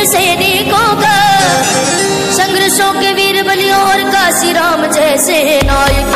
में सैनिकों का संघर्षों के वीर बलियों और काशी राम जैसे नायक।